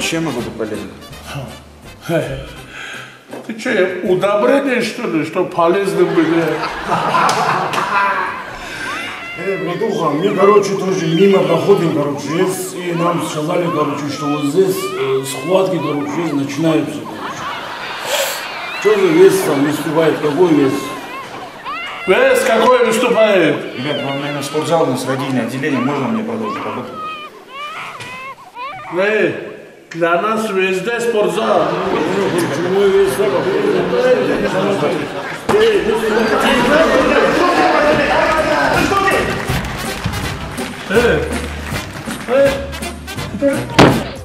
Чем могу быть полезен? Ты что, удобрение, что ли, что полезным были? Э, братуха, мы, короче, тоже мимо проходим, короче, есть, и нам сказали, короче, что вот здесь э, схватки, короче, начинаются, короче. Что за вес там выступает, какой вес? Вес какой выступает? Ребят, вам, наверное, спортзал у нас родильное отделение. Можно мне продолжить работу? Ne, dla nas vezde sporza. Moj hey, Hey! Hey!